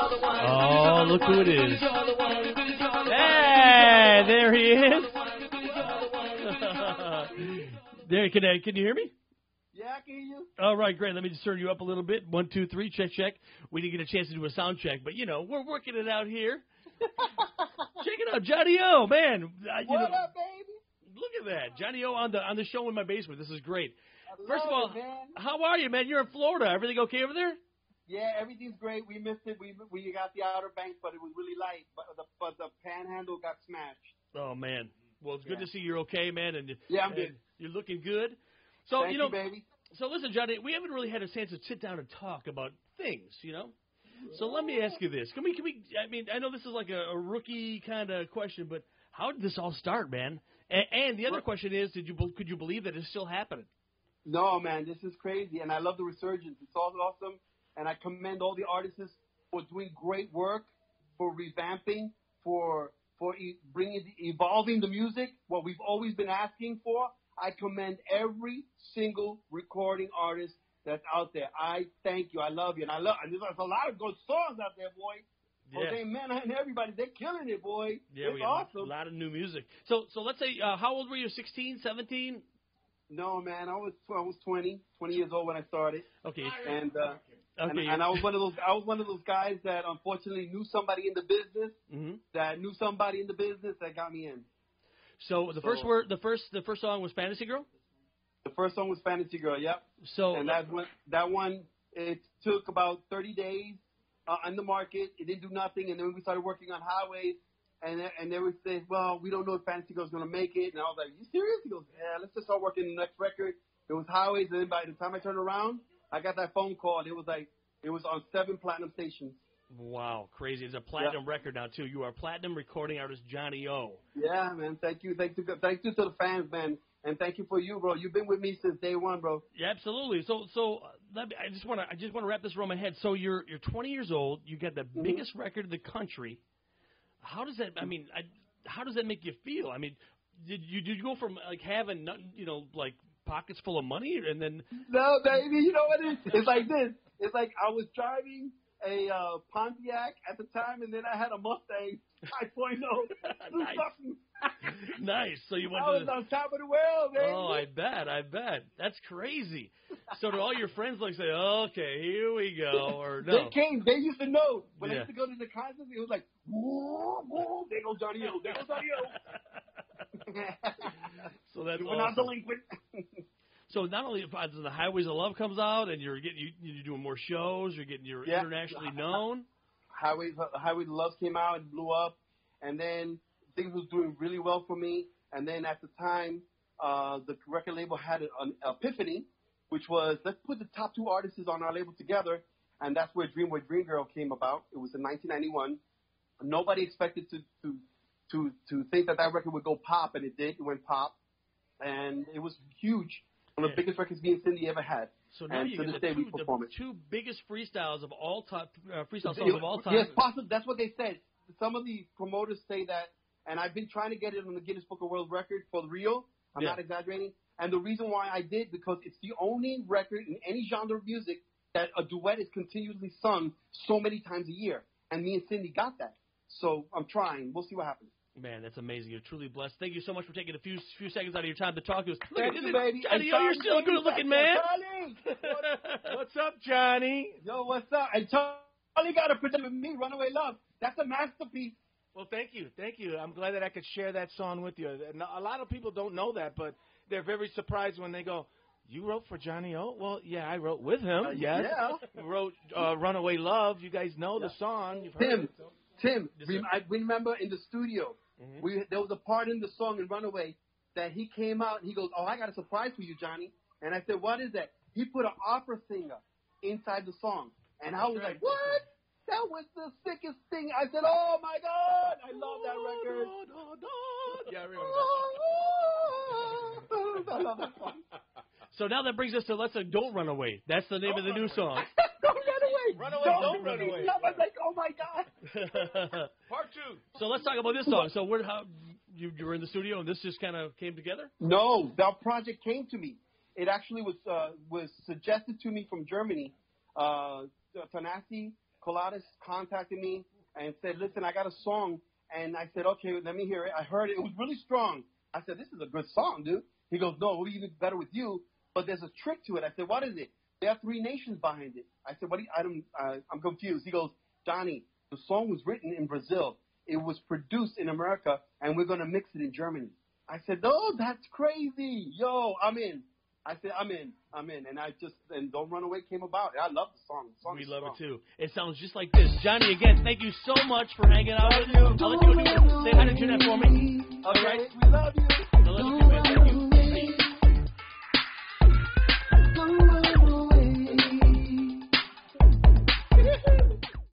Oh, look who it is. Hey, there he is. there, can, I, can you hear me? Yeah, I can hear you. All right, great. Let me just turn you up a little bit. One, two, three, check, check. We didn't get a chance to do a sound check, but you know, we're working it out here. check it out, Johnny O, man. You what know, up, baby? Look at that, Johnny O on the on the show in my basement. This is great. First of all, it, how are you, man? You're in Florida. Everything okay over there? Yeah, everything's great. We missed it. We we got the Outer Banks, but it was really light. But the but the Panhandle got smashed. Oh man. Well, it's good Yeah. to see you're okay, man, and Yeah, I'm and good. You're looking good. So Thank you know, baby. so listen, Johnny, we haven't really had a chance to sit down and talk about things, you know. So let me ask you this: Can we? Can we? I mean, I know this is like a, a rookie kind of question, but how did this all start, man? And, and the other question is, did you could you believe that it's still happening? No, man, this is crazy, and I love the resurgence. It's all awesome, and I commend all the artists for doing great work, for revamping, for for e- bringing, evolving the music. What we've always been asking for. I commend every single recording artist that's out there. I thank you. I love you, and I love. And there's a lot of good songs out there, boy. Yeah. Jose Mena and everybody, they're killing it, boy. yeah, it's we have awesome. a lot of new music. So, so let's say, uh, how old were you? 16, 17? No, man, I was I was 20, 20 years old when I started, Okay, and uh, okay. and, and I was one of those I was one of those guys that unfortunately knew somebody in the business hmm that knew somebody in the business that got me in. So the first word, the first, the first song was Fantasy Girl. The first song was Fantasy Girl, yep, So and that one that one it took about 30 days uh, on the market. It didn't do nothing, and then we started working on Highways, and and they would say, well, we don't know if Fantasy Girl's gonna make it, and I was like, you serious? He goes, yeah, let's just start working the next record. It was Highways, and then by the time I turned around, I got that phone call. And it was like it was on seven platinum stations. Wow, crazy! It's a platinum record now too. You are platinum recording artist Johnny O. Yeah, man. Thank you. Thank you. Thank you to the fans, man. And thank you for you, bro. You've been with me since day one, bro. Yeah, absolutely. So, so uh, let me, I just want to, I just want to wrap this around my head. So you're, you're 20 years old. You got the Mm-hmm. biggest record in the country. How does that? I mean, I, how does that make you feel? I mean, did you did you go from like having nothing, you know, like pockets full of money, and then No, baby. You know what it is? It's like this. It's like I was driving a uh, Pontiac at the time, and then I had a Mustang 5.0. Nice. nice. So you went I was the, on top of the world, baby. Oh, I bet, I bet. That's crazy. So do all your friends like say, okay, here we go, or no? They came. They used to know. When I used to go to the concerts, it was like, whoa, whoa, there goes Johnny O. There goes Johnny O. so that's We're not delinquent. So not only if uh, the Highways of Love comes out, and you're getting you, you're doing more shows, you're getting you're Yeah. internationally known. Highways Highway to Love came out and blew up, and then things was doing really well for me. And then at the time, uh, the record label had an epiphany, which was let's put the top two artists on our label together, and that's where Dream Boy Dream Girl came about. It was in 1991. Nobody expected to to to to think that that record would go pop, and it did. It went pop, and it was huge. One of the biggest records me and Cindy ever had. So now And you to get this the two, perform the it. two biggest freestyles of all time, uh, freestyle songs of all time. Yes, possible. That's what they said. Some of the promoters say that, and I've been trying to get it on the Guinness Book of World Record for real. I'm Yeah. not exaggerating. And the reason why I did because it's the only record in any genre of music that a duet is continuously sung so many times a year. And me and Cindy got that. So I'm trying. We'll see what happens. Man, that's amazing. You're truly blessed. Thank you so much for taking a few few seconds out of your time to talk to us. Look Thank at you, this, baby. Johnny, And O, you're still a good looking man. Charlie, What's up, Johnny? yo, what's up? And Charlie got a production with me, Runaway Love. That's a masterpiece. Well, thank you, thank you. I'm glad that I could share that song with you. And a lot of people don't know that, but they're very surprised when they go, "You wrote for Johnny O?" Well, yeah, I wrote with him. Uh, yes, yeah. wrote uh, "Runaway Love." You guys know the song. You've heard Tim, it. Tim, Yes, rem- I remember in the studio, Mhm. we there was a part in the song in Runaway that he came out and he goes, "Oh, I got a surprise for you, Johnny." And I said, "What is that?" He put an opera singer inside the song, and I was like, "What?" That was the sickest thing. I said, "Oh my God, I love that record." Yeah, I remember. I love that song. So now that brings us to Let's Don't Run Away. That's the name of the new song. don't run away. Don't, don't run away. I was like, "Oh my God." Part two. so let's talk about this song. So where how you you were in the studio and this just kind of came together? No, that project came to me. It actually was uh, was suggested to me from Germany. Uh, Tanasi Coladas contacted me and said, "Listen, I got a song." And I said, "Okay, let me hear it." I heard it; it was really strong. I said, "This is a good song, dude." He goes, "No, it'll be even better with you." But there's a trick to it. I said, "What is it?" There are three nations behind it. I said, "What? Do you, I don't. Uh, I'm confused." He goes, "Johnny, the song was written in Brazil. It was produced in America, and we're gonna mix it in Germany." I said, "No, that's crazy, yo! I'm in." I said, "I'm in, I'm in," and I just and "Don't Run Away" came about. I love the song. The song We love strong. it too. It sounds just like this. Johnny, again, thank you so much for hanging out with you. I'll let you Say hi to Jeanette for me. All right. we love you. Now let's do